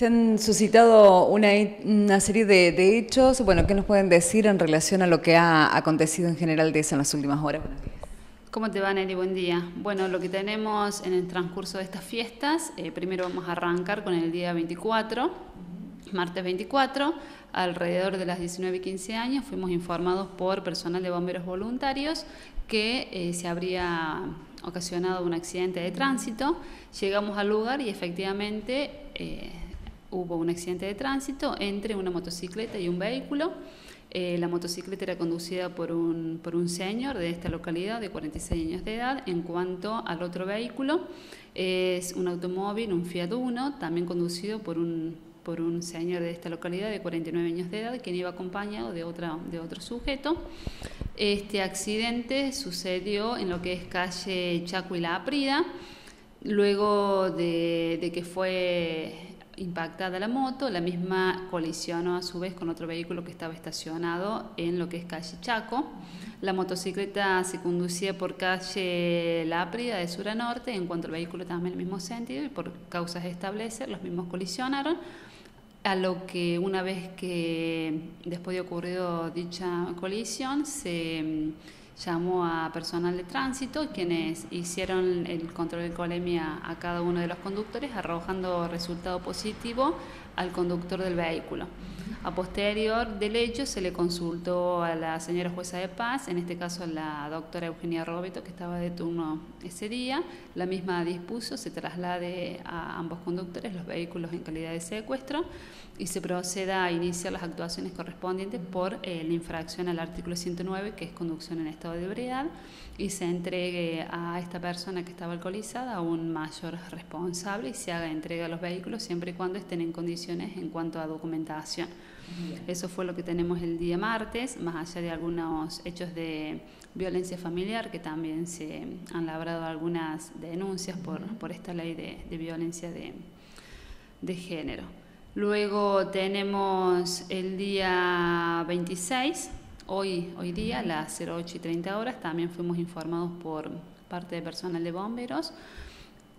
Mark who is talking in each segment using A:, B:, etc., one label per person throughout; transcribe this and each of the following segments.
A: Se han suscitado una, serie de, hechos. Bueno, ¿qué nos pueden decir en relación a lo que ha acontecido en general de eso en las últimas horas?
B: ¿Cómo te va, Nelly? Buen día. Bueno, lo que tenemos en el transcurso de estas fiestas, eh, primero vamos a arrancar con el día 24, martes 24, alrededor de las 19 y 15 años, fuimos informados por personal de bomberos voluntarios que eh, se habría ocasionado un accidente de tránsito. Llegamos al lugar y efectivamente eh, hubo un accidente de tránsito entre una motocicleta y un vehículo. Eh, la motocicleta era conducida por un, por un señor de esta localidad de 46 años de edad. En cuanto al otro vehículo, es un automóvil, un Fiat Uno, también conducido por un, por un señor de esta localidad de 49 años de edad, quien iba acompañado de, otra, de otro sujeto. Este accidente sucedió en lo que es calle Chaco y La Aprida, luego de, de que fue impactada la moto, la misma colisionó a su vez con otro vehículo que estaba estacionado en lo que es calle Chaco. La motocicleta se conducía por calle Láprida de sur a norte, en cuanto al vehículo también en el mismo sentido, y por causas de establecer, los mismos colisionaron. A lo que una vez que después de ocurrido dicha colisión, se llamó a personal de tránsito, quienes hicieron el control de colemia a cada uno de los conductores, arrojando resultado positivo al conductor del vehículo. A posterior del hecho se le consultó a la señora jueza de paz, en este caso a la doctora Eugenia Robeto, que estaba de turno ese día. La misma dispuso se traslade a ambos conductores los vehículos en calidad de secuestro y se proceda a iniciar las actuaciones correspondientes por la infracción al artículo 109, que es conducción en estado de ebriedad, y se entregue a esta persona que estaba alcoholizada a un mayor responsable y se haga entrega a los vehículos siempre y cuando estén en condiciones en cuanto a documentación. Eso fue lo que tenemos el día martes, más allá de algunos hechos de violencia familiar, que también se han labrado algunas denuncias por, por esta ley de, violencia de, de género. Luego tenemos el día 26, hoy, hoy día, a las 08 y 30 horas, también fuimos informados por parte de personal de bomberos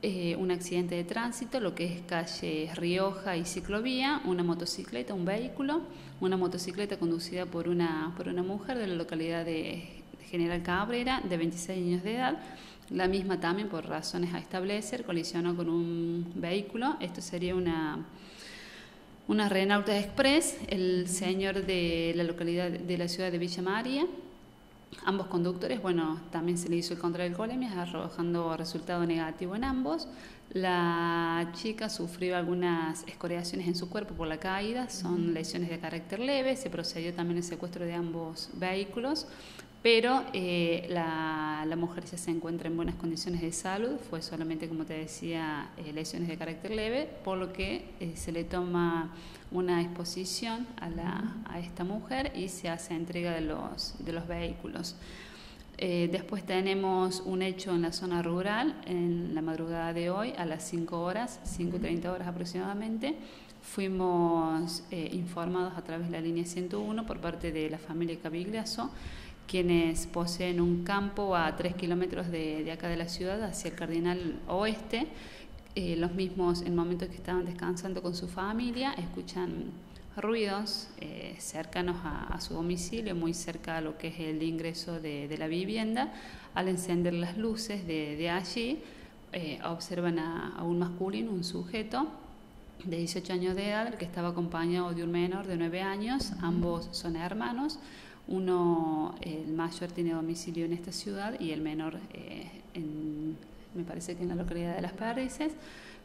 B: eh, un accidente de tránsito, lo que es calle Rioja y ciclovía, una motocicleta, un vehículo, una motocicleta conducida por una, por una mujer de la localidad de General Cabrera, de 26 años de edad. La misma también, por razones a establecer, colisionó con un vehículo. Esto sería una, una Renault Express, el señor de la localidad de la ciudad de Villa María. Ambos conductores, bueno, también se le hizo el control del colemia, arrojando resultado negativo en ambos. La chica sufrió algunas escoriaciones en su cuerpo por la caída, son lesiones de carácter leve, se procedió también el secuestro de ambos vehículos, pero eh, la, mujer ya se encuentra en buenas condiciones de salud, fue solamente, como te decía, eh, lesiones de carácter leve, por lo que eh, se le toma una exposición a, la, a esta mujer y se hace entrega de los, de los vehículos. Después tenemos un hecho en la zona rural, en la madrugada de hoy, a las 5 horas, 5 y 30 horas aproximadamente. Fuimos informados a través de la línea 101 por parte de la familia Cabigliazo quienes poseen un campo a tres kilómetros de, acá de la ciudad, hacia el Cardinal Oeste. Eh, los mismos, en momentos que estaban descansando con su familia, escuchan ruidos eh, cercanos a, su domicilio, muy cerca a lo que es el ingreso de, la vivienda. Al encender las luces de, allí, eh, observan a, un masculino, un sujeto de 18 años de edad, que estaba acompañado de un menor de 9 años, ambos son hermanos. Uno, el mayor tiene domicilio en esta ciudad y el menor eh, me parece que en la localidad de Las Perdices.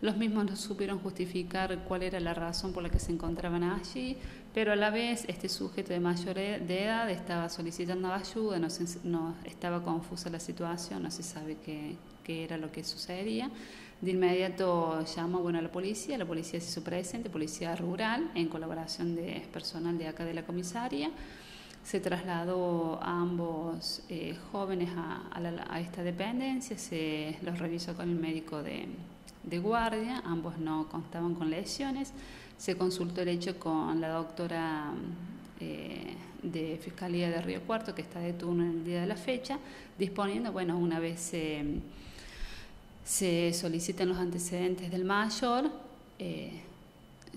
B: Los mismos no supieron justificar cuál era la razón por la que se encontraban allí, pero a la vez este sujeto de mayor e, edad estaba solicitando ayuda, no, no estaba confusa la situación, no se sabe qué, qué, era lo que sucedía. De inmediato llamó bueno, a la policía, la policía se hizo presente, policía rural, en colaboración de personal de acá de la comisaría se trasladó a ambos eh, jóvenes a, esta dependencia, se los revisó con el médico de, guardia, ambos no constaban con lesiones, se consultó el hecho con la doctora eh, de Fiscalía de Río Cuarto, que está de turno en el día de la fecha, disponiendo, bueno, una vez se solicitan los antecedentes del mayor, eh,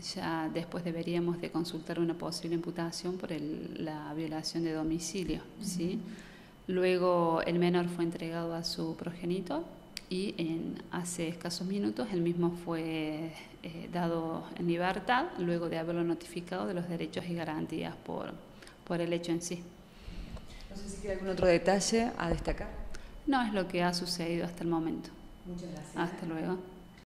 B: ya después deberíamos de consultar una posible imputación por el, la violación de domicilio, ¿sí? Luego el menor fue entregado a su progenitor y en, hace escasos minutos el mismo fue eh, dado en libertad luego de haberlo notificado de los derechos y garantías por, por el hecho en sí.
A: No sé si hay algún otro detalle a destacar.
B: No es lo que ha sucedido hasta el momento.
A: Muchas gracias.
B: Hasta luego.